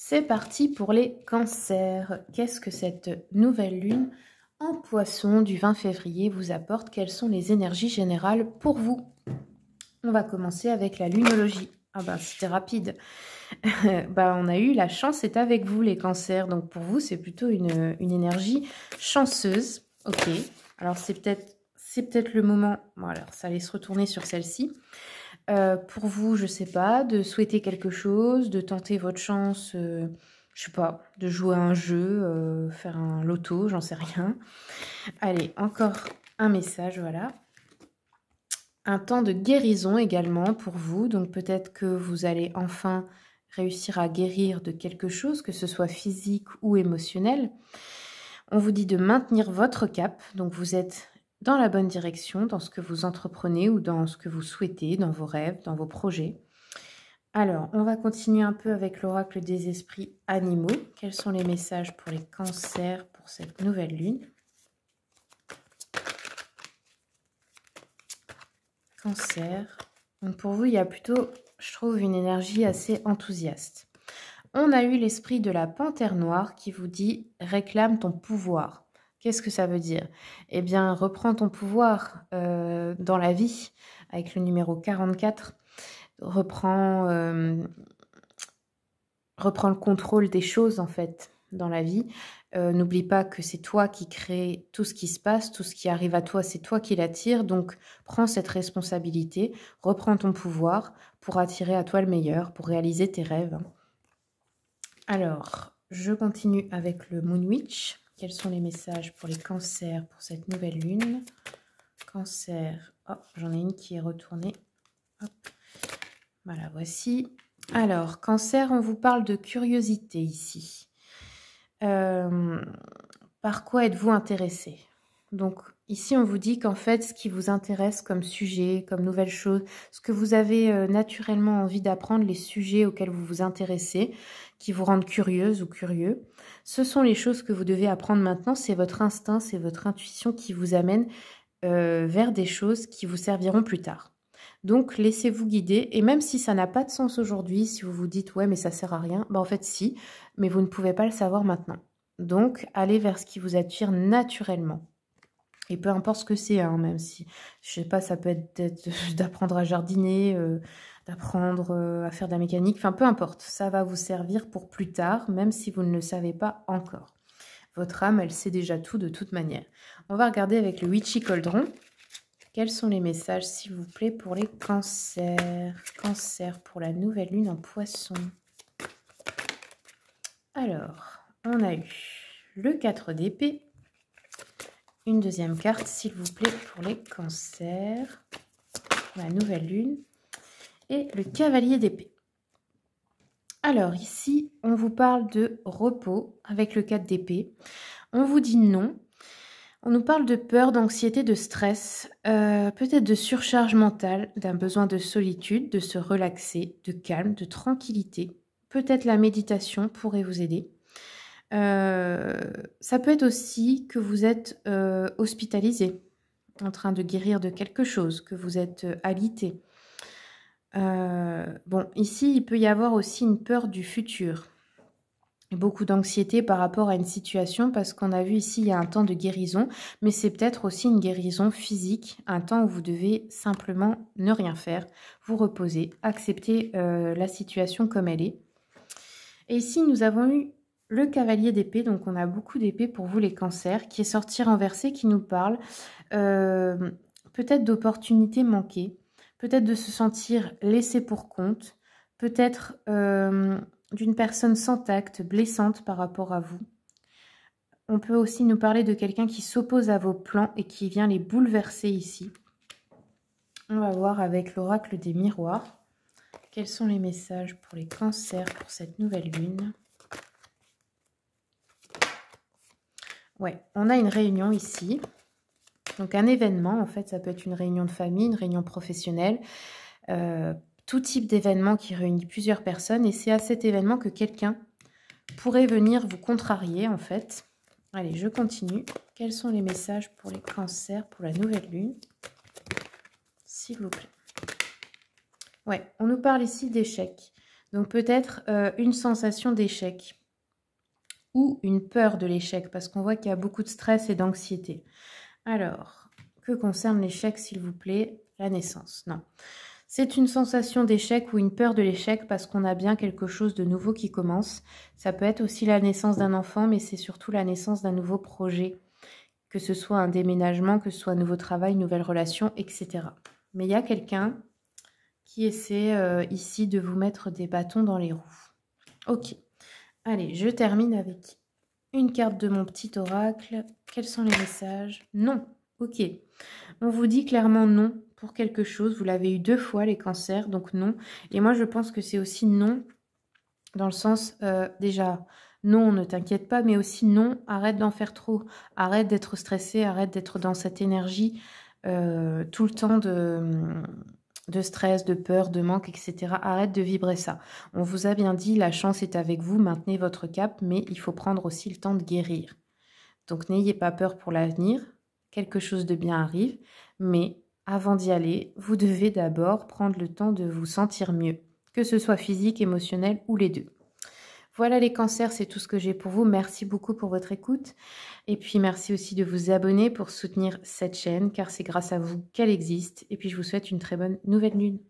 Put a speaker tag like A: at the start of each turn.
A: C'est parti pour les cancers. Qu'est-ce que cette nouvelle lune en poisson du 20 février vous apporte? Quelles sont les énergies générales pour vous? On va commencer avec la lunologie. Ah ben c'était rapide. bah, on a eu la chance, c'est avec vous les cancers. Donc pour vous, c'est plutôt une, énergie chanceuse. Ok. Alors c'est peut-être c'est peut-être le moment. Bon alors ça allait se retourner sur celle-ci. Euh, pour vous, je sais pas, de souhaiter quelque chose, de tenter votre chance, euh, je sais pas, de jouer un jeu, euh, faire un loto, j'en sais rien. Allez, encore un message, voilà. Un temps de guérison également pour vous, donc peut-être que vous allez enfin réussir à guérir de quelque chose, que ce soit physique ou émotionnel. On vous dit de maintenir votre cap, donc vous êtes dans la bonne direction, dans ce que vous entreprenez ou dans ce que vous souhaitez, dans vos rêves, dans vos projets. Alors, on va continuer un peu avec l'oracle des esprits animaux. Quels sont les messages pour les cancers pour cette nouvelle lune? Cancer. Donc pour vous, il y a plutôt, je trouve, une énergie assez enthousiaste. On a eu l'esprit de la panthère noire qui vous dit réclame ton pouvoir. Qu'est-ce que ça veut dire? Eh bien, reprends ton pouvoir euh, dans la vie avec le numéro 44. Reprends, euh, reprends le contrôle des choses, en fait, dans la vie. Euh, n'oublie pas que c'est toi qui crée tout ce qui se passe, tout ce qui arrive à toi, c'est toi qui l'attire. Donc, prends cette responsabilité, reprends ton pouvoir pour attirer à toi le meilleur, pour réaliser tes rêves. Alors, je continue avec le Moon Witch. Quels sont les messages pour les cancers pour cette nouvelle lune? Cancer. J'en ai une qui est retournée. Voilà, voici. Alors, cancer, on vous parle de curiosité ici. Euh, par quoi êtes-vous intéressé? Donc, ici, on vous dit qu'en fait, ce qui vous intéresse comme sujet, comme nouvelle chose, ce que vous avez euh, naturellement envie d'apprendre, les sujets auxquels vous vous intéressez, qui vous rendent curieuse ou curieux. Ce sont les choses que vous devez apprendre maintenant. C'est votre instinct, c'est votre intuition qui vous amène euh, vers des choses qui vous serviront plus tard. Donc laissez-vous guider et même si ça n'a pas de sens aujourd'hui, si vous vous dites ouais mais ça sert à rien, bah en fait si, mais vous ne pouvez pas le savoir maintenant. Donc allez vers ce qui vous attire naturellement. Et peu importe ce que c'est, hein, même si, je sais pas, ça peut être d'apprendre à jardiner, euh, d'apprendre euh, à faire de la mécanique, enfin peu importe, ça va vous servir pour plus tard, même si vous ne le savez pas encore. Votre âme, elle sait déjà tout de toute manière. On va regarder avec le Witchy Coldron. Quels sont les messages, s'il vous plaît, pour les cancers? Cancer pour la nouvelle lune en poisson. Alors, on a eu le 4 d'épée. Une deuxième carte, s'il vous plaît, pour les cancers. La nouvelle lune et le cavalier d'épée. Alors ici, on vous parle de repos avec le 4 d'épée. On vous dit non. On nous parle de peur, d'anxiété, de stress, euh, peut-être de surcharge mentale, d'un besoin de solitude, de se relaxer, de calme, de tranquillité. Peut-être la méditation pourrait vous aider. Euh, ça peut être aussi que vous êtes euh, hospitalisé, en train de guérir de quelque chose, que vous êtes alité. Euh, bon, ici, il peut y avoir aussi une peur du futur. Beaucoup d'anxiété par rapport à une situation parce qu'on a vu ici, il y a un temps de guérison, mais c'est peut-être aussi une guérison physique, un temps où vous devez simplement ne rien faire, vous reposer, accepter la situation comme elle est. Et ici, nous avons eu le cavalier d'épée, donc on a beaucoup d'épées pour vous les cancers, qui est sorti renversé, qui nous parle euh, peut-être d'opportunités manquées, peut-être de se sentir laissé pour compte, peut-être euh, d'une personne sans tact, blessante par rapport à vous. On peut aussi nous parler de quelqu'un qui s'oppose à vos plans et qui vient les bouleverser ici. On va voir avec l'oracle des miroirs. Quels sont les messages pour les cancers pour cette nouvelle lune? Ouais, on a une réunion ici. Donc un événement, en fait, ça peut être une réunion de famille, une réunion professionnelle, euh, tout type d'événement qui réunit plusieurs personnes. Et c'est à cet événement que quelqu'un pourrait venir vous contrarier, en fait. Allez, je continue. Quels sont les messages pour les cancers pour la nouvelle lune? S'il vous plaît. Ouais, on nous parle ici d'échecs. Donc peut-être euh, une sensation d'échec une peur de l'échec parce qu'on voit qu'il y a beaucoup de stress et d'anxiété. Alors, que concerne l'échec s'il vous plaît? La naissance, non. C'est une sensation d'échec ou une peur de l'échec parce qu'on a bien quelque chose de nouveau qui commence. Ça peut être aussi la naissance d'un enfant, mais c'est surtout la naissance d'un nouveau projet, que ce soit un déménagement, que ce soit un nouveau travail, une nouvelle relation, etc. Mais il y a quelqu'un qui essaie euh, ici de vous mettre des bâtons dans les roues. Ok. Allez, je termine avec une carte de mon petit oracle. Quels sont les messages? Non. Ok. On vous dit clairement non pour quelque chose. Vous l'avez eu deux fois, les cancers, donc non. Et moi, je pense que c'est aussi non, dans le sens, euh, déjà, non, ne t'inquiète pas, mais aussi non, arrête d'en faire trop. Arrête d'être stressé, arrête d'être dans cette énergie euh, tout le temps de, de stress, de peur, de manque, etc. Arrête de vibrer ça. On vous a bien dit, la chance est avec vous, maintenez votre cap, mais il faut prendre aussi le temps de guérir. Donc n'ayez pas peur pour l'avenir, quelque chose de bien arrive, mais avant d'y aller, vous devez d'abord prendre le temps de vous sentir mieux, que ce soit physique, émotionnel ou les deux. Voilà les cancers, c'est tout ce que j'ai pour vous. Merci beaucoup pour votre écoute. Et puis merci aussi de vous abonner pour soutenir cette chaîne, car c'est grâce à vous qu'elle existe. Et puis je vous souhaite une très bonne nouvelle lune.